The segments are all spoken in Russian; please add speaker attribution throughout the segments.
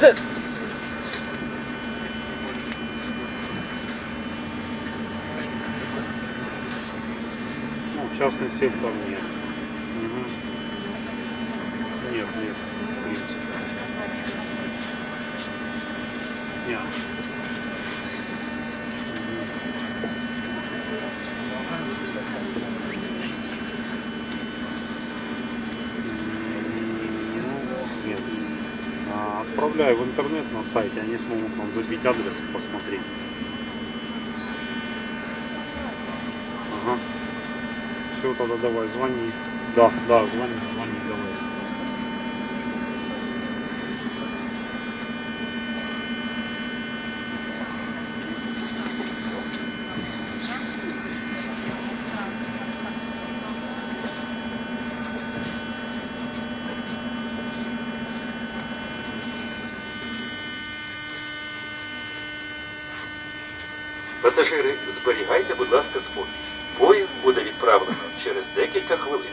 Speaker 1: Ну, частный нет. Мгм. Нет, нет, в принципе. Нет. Ну, Нет. А, Отправляю в интернет на сайте, они смогут вам забить адрес и посмотреть. Ага. Все, тогда давай, звони. Да, да, звони, звони, давай.
Speaker 2: Пасажири, зберігайте, будь ласка, спокій. Поїзд буде відправлено через декілька хвилин.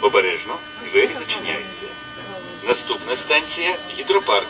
Speaker 2: Обережно, двері зачиняються. Наступна станція гідропарк.